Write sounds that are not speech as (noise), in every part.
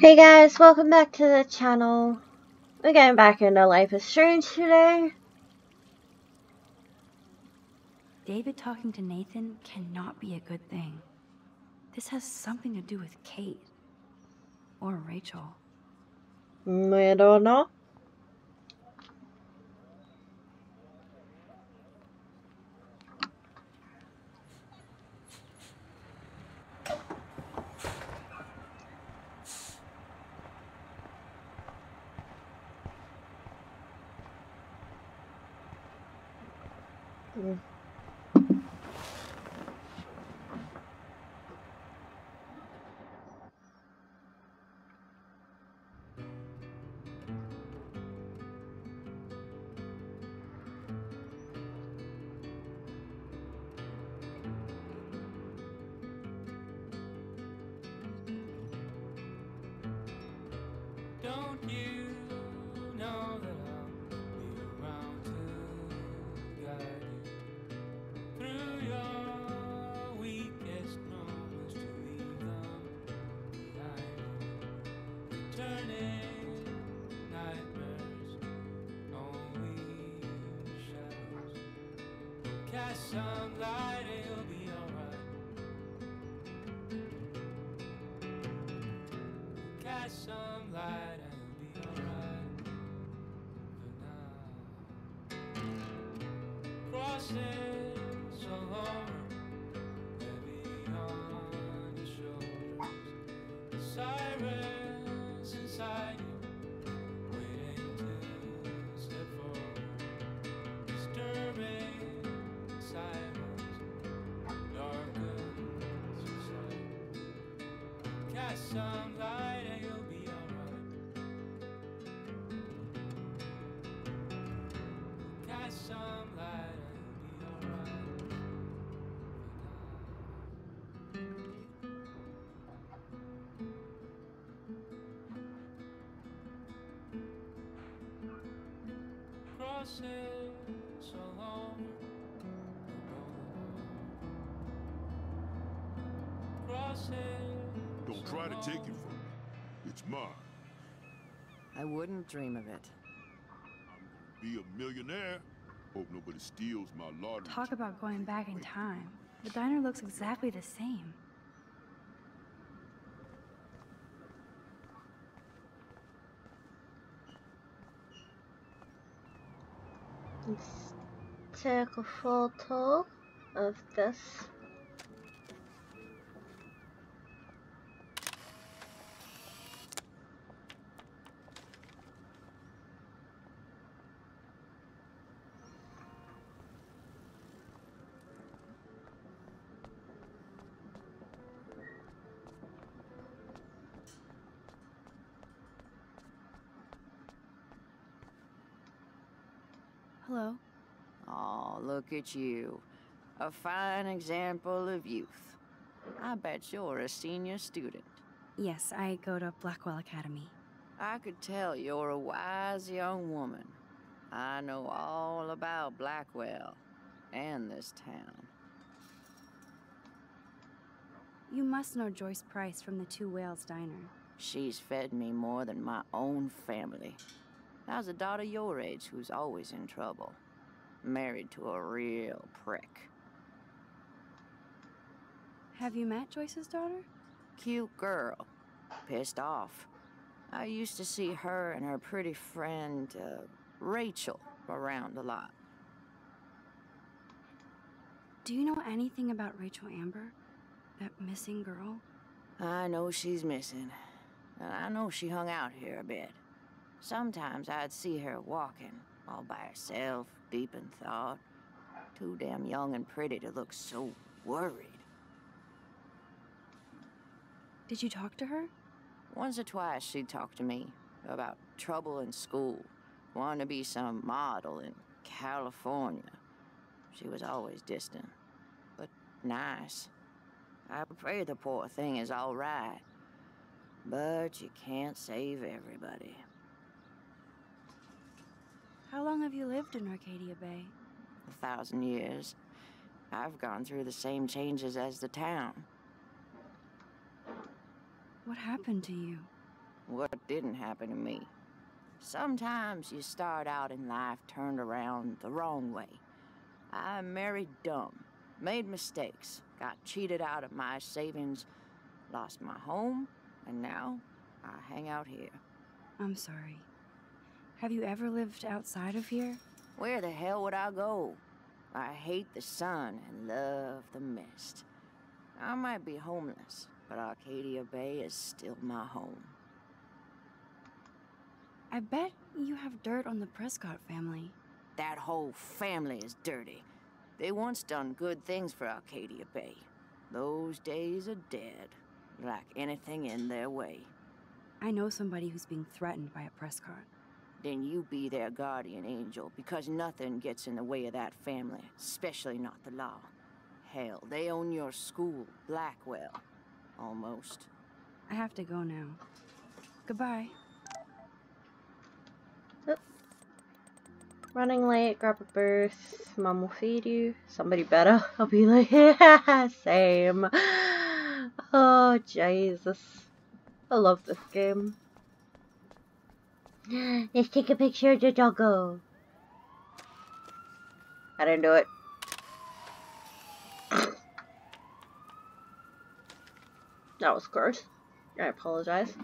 Hey guys, welcome back to the channel. We're getting back into Life is Strange today. David talking to Nathan cannot be a good thing. This has something to do with Kate. Or Rachel. Mm, we don't know. Mm. Cast some light, it'll be alright. Catch some light and it'll be alright for now. Crossing so long, heavy on your shoulders. Sirens sight. Catch some light and you'll be alright. Some light and you'll be alright. Don't try to take it from me. It's mine. I wouldn't dream of it. I'm gonna Be a millionaire. Hope nobody steals my lottery. Talk about going back in time. The diner looks exactly the same. Let's take a photo of this. At you. A fine example of youth. I bet you're a senior student. Yes, I go to Blackwell Academy. I could tell you're a wise young woman. I know all about Blackwell and this town. You must know Joyce Price from the Two Whales Diner. She's fed me more than my own family. How's a daughter your age who's always in trouble? Married to a real prick. Have you met Joyce's daughter? Cute girl. Pissed off. I used to see her and her pretty friend, uh, Rachel, around a lot. Do you know anything about Rachel Amber? That missing girl? I know she's missing. And I know she hung out here a bit. Sometimes I'd see her walking, all by herself, deep in thought. Too damn young and pretty to look so worried. Did you talk to her? Once or twice she'd talk to me about trouble in school, wanting to be some model in California. She was always distant, but nice. I pray the poor thing is all right. But you can't save everybody. How long have you lived in Arcadia Bay? A thousand years. I've gone through the same changes as the town. What happened to you? what didn't happen to me. Sometimes you start out in life turned around the wrong way. I married dumb, made mistakes, got cheated out of my savings, lost my home, and now I hang out here. I'm sorry. Have you ever lived outside of here? Where the hell would I go? I hate the sun and love the mist. I might be homeless, but Arcadia Bay is still my home. I bet you have dirt on the Prescott family. That whole family is dirty. They once done good things for Arcadia Bay. Those days are dead, like anything in their way. I know somebody who's being threatened by a Prescott. Then you be their guardian angel, because nothing gets in the way of that family, especially not the law. Hell, they own your school, Blackwell. Almost. I have to go now. Goodbye. Oop. Running late, grab a booth. mom will feed you. Somebody better. (laughs) I'll be like, yeah, (laughs) same. (gasps) Oh, Jesus. I love this game. Let's take a picture of the doggo. I didn't do it. (coughs) That was gross. I apologize.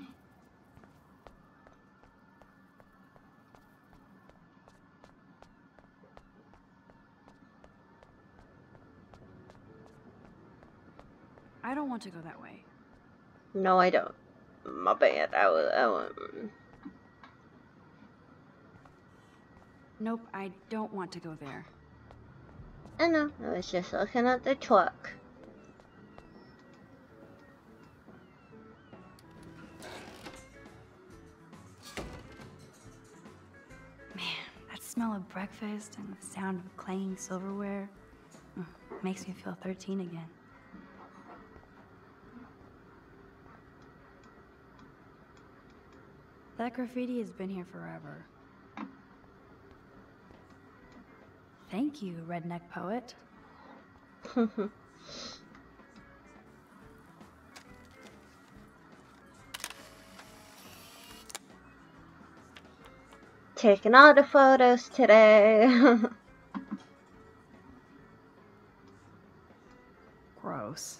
I don't want to go that way. No, I don't. My bad. I was. I was Nope, I don't want to go there. I know. I was just looking at the truck. Man, that smell of breakfast and the sound of clanging silverware mm, makes me feel 13 again. That graffiti has been here forever. Thank you, redneck poet. (laughs) Taking all the photos today. (laughs) Gross.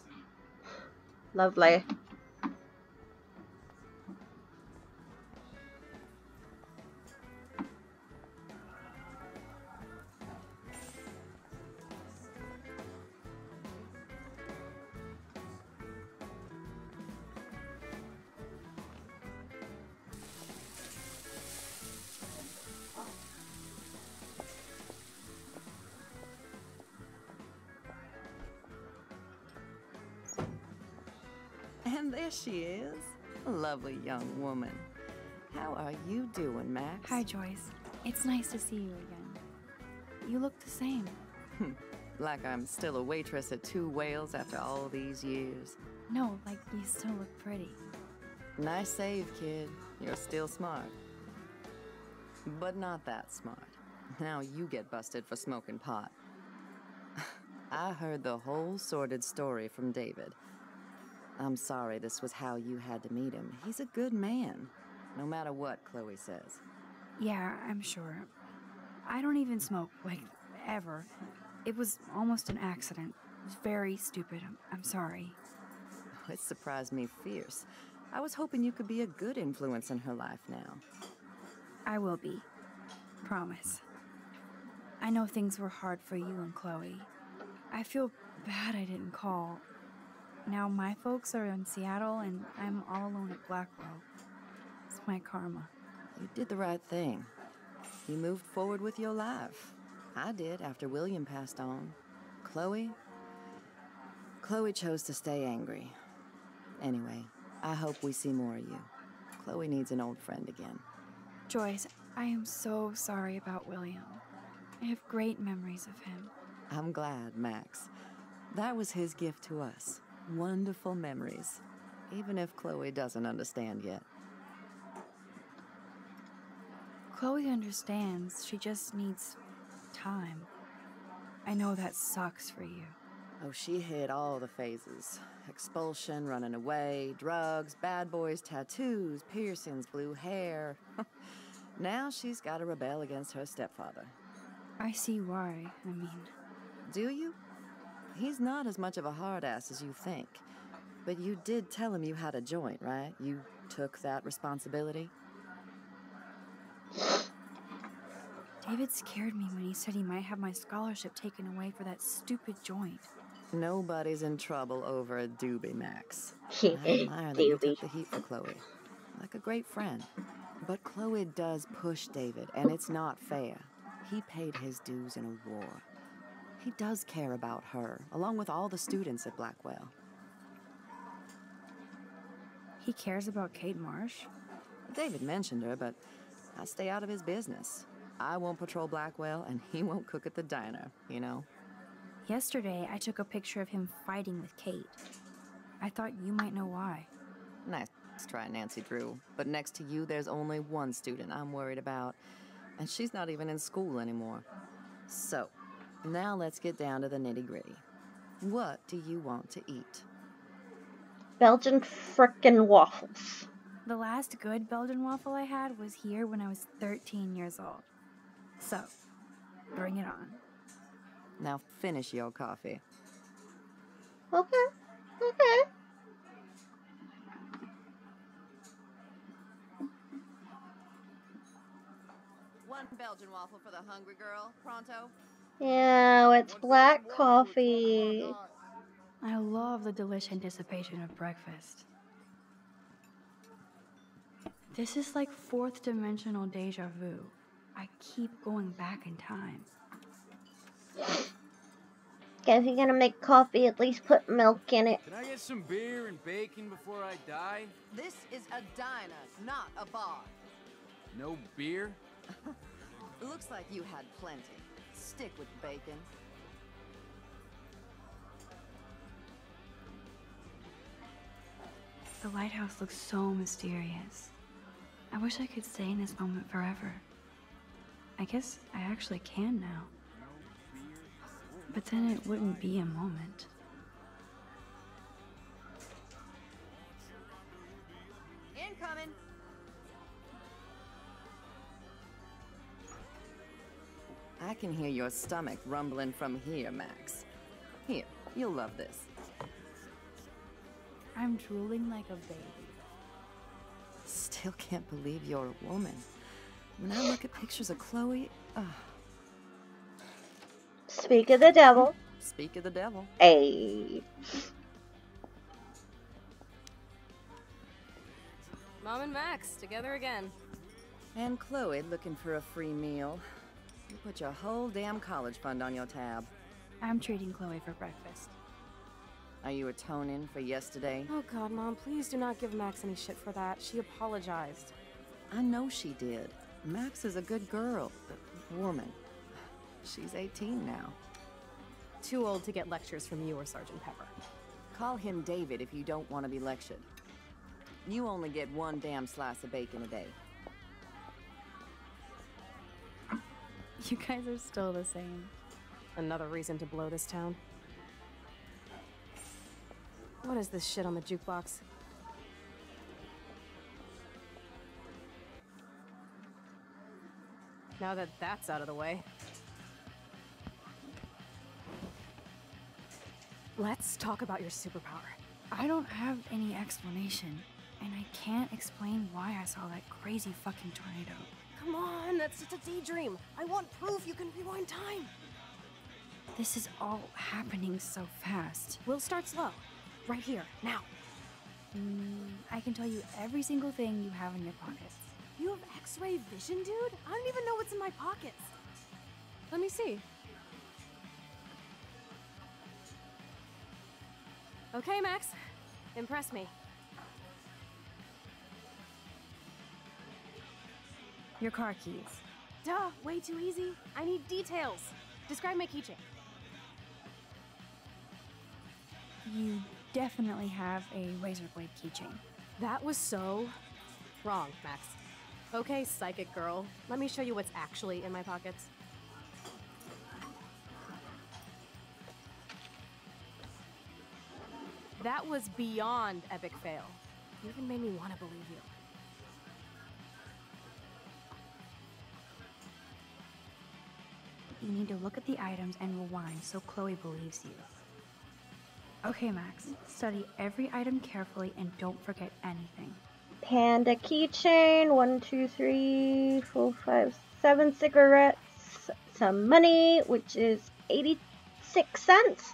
Lovely. And there she is. A lovely young woman. How are you doing, Max? Hi, Joyce. It's nice to see you again. You look the same. Hmm, like I'm still a waitress at Two Whales after all these years. No, like you still look pretty. Nice save, kid. You're still smart. But not that smart. Now you get busted for smoking pot. (laughs) I heard the whole sordid story from David. I'm sorry this was how you had to meet him. He's a good man, no matter what Chloe says. Yeah, I'm sure. I don't even smoke, like, ever. It was almost an accident. It was very stupid. I'm, I'm sorry. (laughs) It surprised me fierce. I was hoping you could be a good influence in her life now. I will be. Promise. I know things were hard for you and Chloe. I feel bad I didn't call. Now my folks are in Seattle and I'm all alone at Blackwell. It's my karma. You did the right thing. You moved forward with your life. I did after William passed on. Chloe? Chloe chose to stay angry. Anyway, I hope we see more of you. Chloe needs an old friend again. Joyce, I am so sorry about William. I have great memories of him. I'm glad, Max. That was his gift to us. Wonderful memories. Even if Chloe doesn't understand yet. Chloe understands. She just needs time. I know that sucks for you. Oh, she hit all the phases expulsion, running away, drugs, bad boys, tattoos, piercings, blue hair. (laughs) now she's got to rebel against her stepfather. I see why. I mean, Do you? He's not as much of a hard ass as you think. But you did tell him you had a joint, right? You took that responsibility? David scared me when he said he might have my scholarship taken away for that stupid joint. Nobody's in trouble over a doobie, Max. (laughs) I admire that you Doobie. took the heat for Chloe. Like a great friend. But Chloe does push David, and it's not fair. He paid his dues in a war. He does care about her, along with all the students at Blackwell. He cares about Kate Marsh? David mentioned her, but I stay out of his business. I won't patrol Blackwell, and he won't cook at the diner, you know? Yesterday, I took a picture of him fighting with Kate. I thought you might know why. Nice try, Nancy Drew. But next to you, there's only one student I'm worried about, and she's not even in school anymore. So, now let's get down to the nitty gritty. What do you want to eat? Belgian frickin' waffles. The last good Belgian waffle I had was here when I was 13 years old. So, bring it on. Now finish your coffee. Okay. Okay. One Belgian waffle for the hungry girl, pronto. Yeah, it's black coffee. I love the delish anticipation of breakfast. This is like fourth dimensional deja vu. I keep going back in time. Okay, if you're gonna make coffee, at least put milk in it. Can I get some beer and bacon before I die? This is a diner, not a bar. No beer? (laughs) Looks like you had plenty. Stick with bacon. The lighthouse looks so mysterious. I wish I could stay in this moment forever. I guess I actually can now. But then it wouldn't be a moment. Can hear your stomach rumbling from here, Max. Here, you'll love this. I'm drooling like a baby. Still can't believe you're a woman. When I look at pictures of Chloe, ugh, Speak of the devil. speak of the devil. Ayy. Mom and Max, together again. And Chloe looking for a free meal. You put your whole damn college fund on your tab. I'm treating Chloe for breakfast. Are you atoning for yesterday? Oh god, Mom, please do not give Max any shit for that. She apologized. I know she did. Max is a good girl, but woman. She's 18 now. Too old to get lectures from you or Sergeant Pepper. Call him David if you don't want to be lectured. You only get one damn slice of bacon a day. (laughs) You guys are still the same. Another reason to blow this town. What is this shit on the jukebox? Now that that's out of the way. Let's talk about your superpower. I don't have any explanation, and I can't explain why I saw that crazy fucking tornado. Come on, that's just a daydream. I want proof you can rewind time. This is all happening so fast. We'll start slow. Right here, now. Mm, I can tell you every single thing you have in your pockets. You have x-ray vision, dude? I don't even know what's in my pockets. Let me see. Okay, Max. Impress me. Your car keys. Duh, way too easy. I need details. Describe my keychain. You definitely have a razor blade keychain. That was so wrong, Max. Okay, psychic girl. Let me show you what's actually in my pockets. That was beyond epic fail. You even made me want to believe you. You need to look at the items and rewind so Chloe believes you. Okay, Max, study every item carefully and don't forget anything. Panda keychain. One, two, three, four, five, seven cigarettes. Some money, which is 86 cents.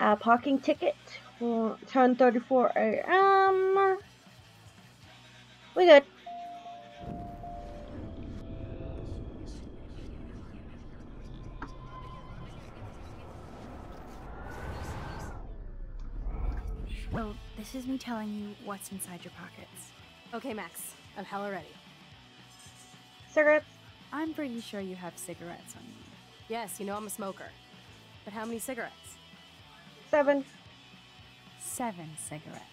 A parking ticket. Mm, 10:34 a.m. We good. Well, this is me telling you what's inside your pockets. Okay, Max. I'm hella ready. Cigarettes. I'm pretty sure you have cigarettes on you. Yes, you know I'm a smoker. But how many cigarettes? Seven. Seven cigarettes.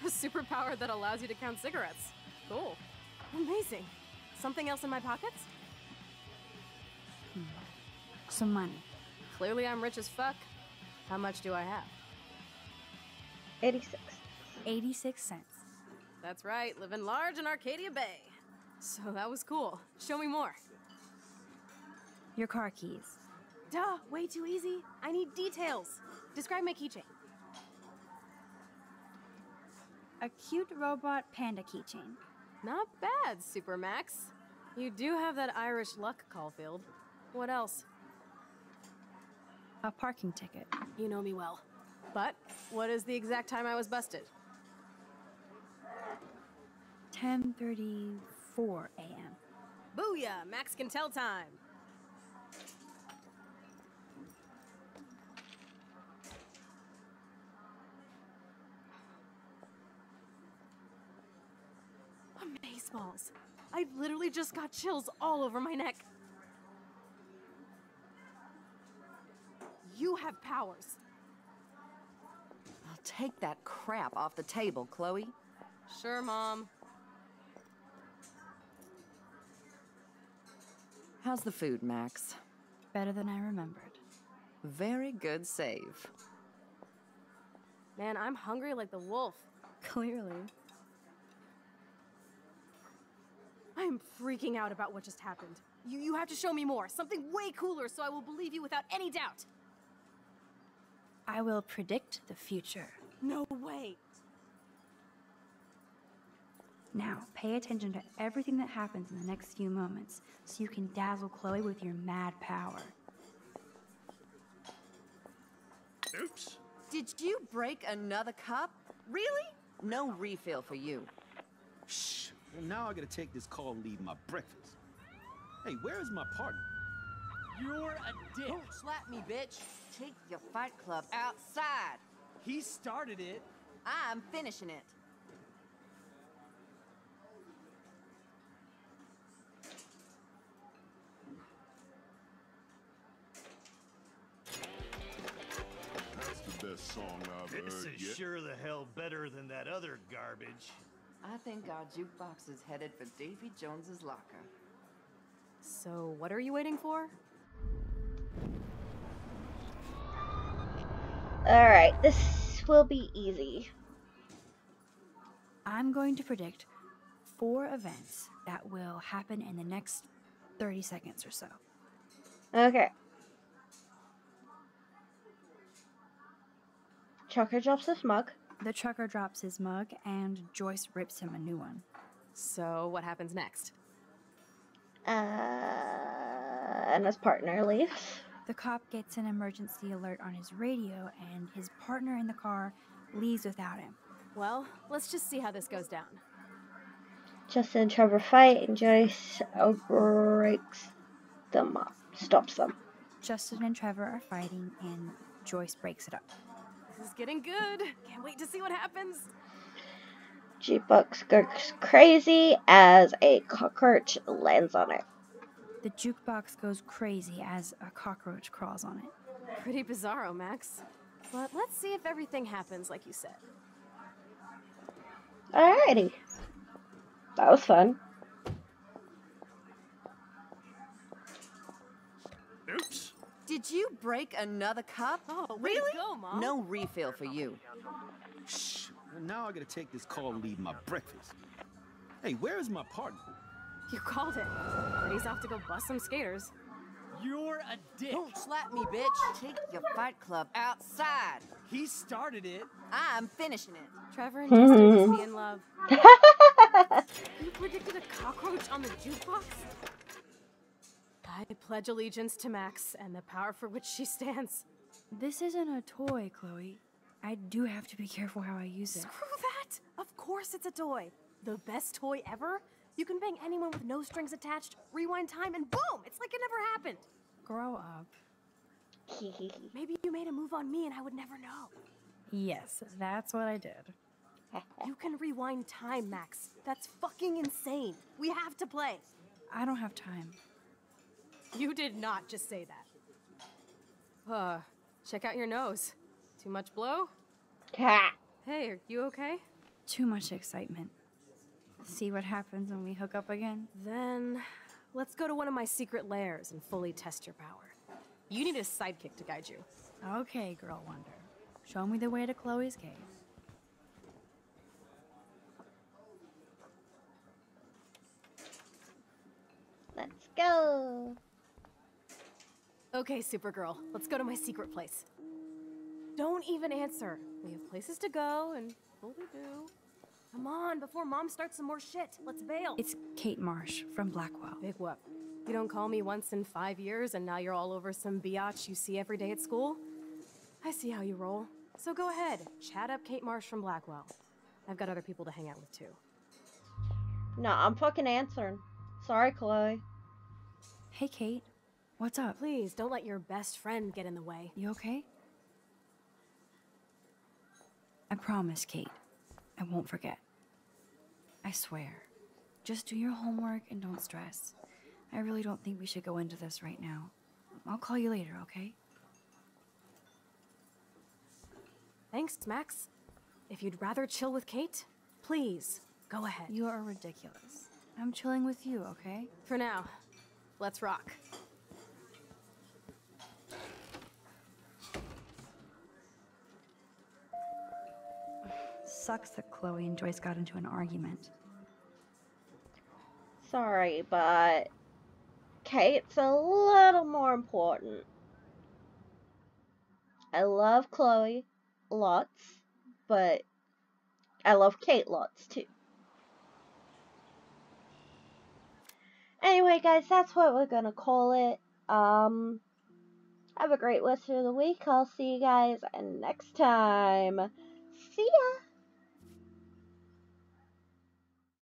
(laughs) A superpower that allows you to count cigarettes. Cool. Amazing. Something else in my pockets? Hmm. Some money. Clearly I'm rich as fuck. How much do I have? 86. 86 cents. That's right, living large in Arcadia Bay. So that was cool. Show me more. Your car keys. Duh, way too easy. I need details. Describe my keychain. A cute robot panda keychain. Not bad, Supermax. You do have that Irish luck, Caulfield. What else? A parking ticket. You know me well. But what is the exact time I was busted? 10:34 a.m. Booyah! Max can tell time. Amazeballs. I literally just got chills all over my neck. You have powers. I'll take that crap off the table, Chloe. Sure, Mom. How's the food, Max? Better than I remembered. Very good save. Man, I'm hungry like the wolf. Clearly. I'm freaking out about what just happened. You, you have to show me more. Something way cooler so I will believe you without any doubt. I will predict the future. No way. Now, pay attention to everything that happens in the next few moments so you can dazzle Chloe with your mad power. Oops. Did you break another cup? Really? No refill for you. Shh. Well, now I gotta take this call and leave my breakfast. Hey, where is my partner? You're a dick. Don't slap me, bitch. Take your fight club outside. He started it. I'm finishing it. That's the best song I've This heard is yet. sure the hell better than that other garbage. I think our jukebox is headed for Davy Jones's locker. So, what are you waiting for? Alright, this will be easy. I'm going to predict four events that will happen in the next 30 seconds or so. Okay. Chucker drops his mug. The trucker drops his mug, and Joyce rips him a new one. So, what happens next? Uh, and his partner leaves. The cop gets an emergency alert on his radio, and his partner in the car leaves without him. Well, let's just see how this goes down. Justin and Trevor fight, and Joyce breaks them up, stops them. Justin and Trevor are fighting, and Joyce breaks it up. This is getting good. Can't wait to see what happens. Jukebox goes crazy as a cockroach lands on it. The jukebox goes crazy as a cockroach crawls on it. Pretty bizarro, Max. But let's see if everything happens like you said. Alrighty. That was fun. Oops. Did you break another cup? Oh, way to go, Mom. No refill for you. Shh. Now I gotta take this call and leave my breakfast. Hey, where is my partner? You called it. He's off to go bust some skaters. You're a dick. Don't slap me, bitch. Take your fight club outside. He started it. I'm finishing it. Trevor and Justin must be in love. (laughs) You predicted a cockroach on the jukebox? I pledge allegiance to Max and the power for which she stands. This isn't a toy, Chloe. I do have to be careful how I use it. Screw that! Of course it's a toy. The best toy ever? You can bang anyone with no strings attached, rewind time, and boom! It's like it never happened. Grow up. (laughs) Maybe you made a move on me and I would never know. Yes, that's what I did. (laughs) You can rewind time, Max. That's fucking insane. We have to play. I don't have time. You did not just say that. Uh, check out your nose. Too much blow? Cat. (laughs) Hey, are you okay? Too much excitement. See what happens when we hook up again? Then let's go to one of my secret lairs and fully test your power. You need a sidekick to guide you. Okay, Girl Wonder. Show me the way to Chloe's cave. Let's go. Okay, Supergirl, let's go to my secret place. Don't even answer. We have places to go and what we do. Come on, before Mom starts some more shit. Let's bail. It's Kate Marsh from Blackwell. Big whoop. You don't call me once in five years and now you're all over some biatch you see every day at school? I see how you roll. So go ahead, chat up Kate Marsh from Blackwell. I've got other people to hang out with too. No, I'm fucking answering. Sorry, Chloe. Hey, Kate. What's up? Please, don't let your best friend get in the way. You okay? I promise, Kate. I won't forget. I swear. Just do your homework and don't stress. I really don't think we should go into this right now. I'll call you later, okay? Thanks, Max. If you'd rather chill with Kate, please, go ahead. You are ridiculous. I'm chilling with you, okay? For now, let's rock. Sucks that Chloe and Joyce got into an argument. Sorry, but Kate's a little more important. I love Chloe lots, but I love Kate lots too. Anyway, guys, that's what we're gonna call it. Um, have a great rest of the week. I'll see you guys next time. See ya!